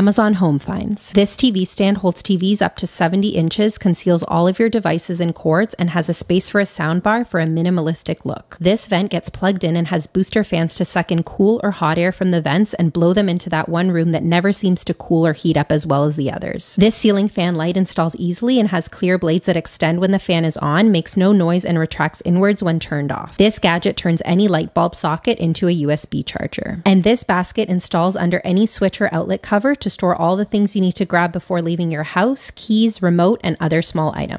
Amazon Home Finds. This TV stand holds TVs up to 70 inches, conceals all of your devices and cords, and has a space for a soundbar for a minimalistic look. This vent gets plugged in and has booster fans to suck in cool or hot air from the vents and blow them into that one room that never seems to cool or heat up as well as the others. This ceiling fan light installs easily and has clear blades that extend when the fan is on, makes no noise, and retracts inwards when turned off. This gadget turns any light bulb socket into a USB charger. And this basket installs under any switch or outlet cover to store all the things you need to grab before leaving your house, keys, remote, and other small items.